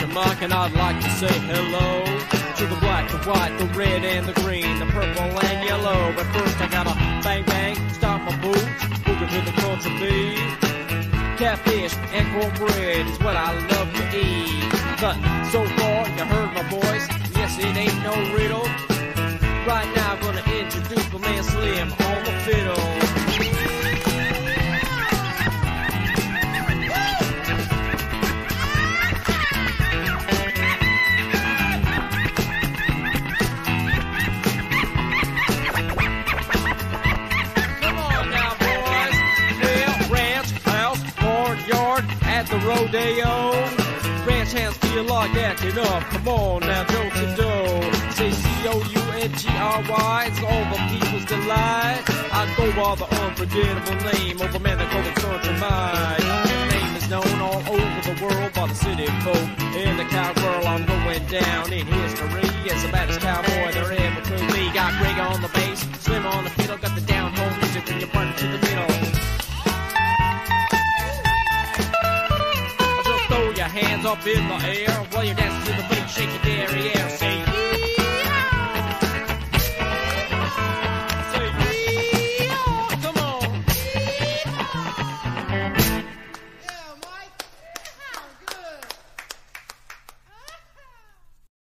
Mike, and I'd like to say hello to the black, the white, the red, and the green, the purple and yellow. But first, I gotta bang bang, stop my boot, boogie to the country beat. Catfish and cornbread is what I love to eat. But so far, you heard my voice. Yes, it ain't no riddle. At the rodeo. Ranch hands feel like acting up. Come on now, don't you know? Say C-O-U-N-G-R-Y, it's all the people's delight. I go by the unforgettable name of a man that called the Country. His name is known all over the world by the city folk. In the cowgirl, I'm going down in history as the baddest cowboy hands up in the air while you're dancing to the beat, shake derriere. Say